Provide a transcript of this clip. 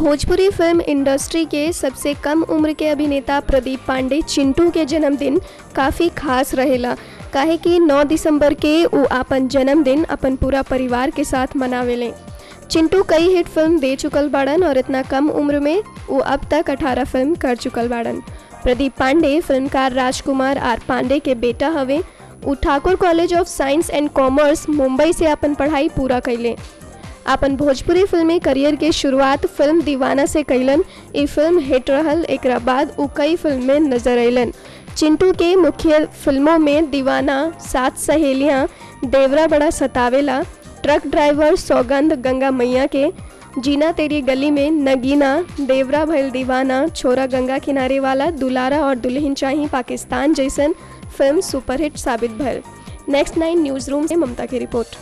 Bhojpuri film industry के सबसे कम उम्र के अभिनेता प्रदीप पांडे चिंटू के जन्मदिन काफ़ी खास रहेला। काहे कि 9 दिसंबर के वो अपन जन्मदिन अपन पूरा परिवार के साथ मनावेले। चिंटू कई हिट फ़िल्म दे चुकल बाड़न और इतना कम उम्र में वो अब तक 18 फ़िल्म कर चुकल बाड़न। प्रदीप पांडे फिल्मकार राजकुमार आर पांडे के बेटा हवे। वो Thakur college of science and commerce Mumbai से अपन पढ़ाई पूरा कैले अपन भोजपुरी फिल्मी करियर के शुरुआत फ़िल्म दीवाना से कैलन ई फ़िल्म हिट रहल एक बाद उ कई फ़िल्म में नज़र अलन चिंटू के मुख्य फ़िल्मों में दीवाना, सात सहेलियाँ, देवरा बड़ा सतावेला, ट्रक ड्राइवर सौगंध गंगा मैया के, जीना तेरी गली में नगीना, देवरा भैल दीवाना, छोरा गंगा किनारे वाला दुलारा और दुल्हन चाही पाकिस्तान जैसन फ़िल्म सुपरहिट साबित भल नेक्स्ट नाइन न्यूज़ रूम से ममता की रिपोर्ट।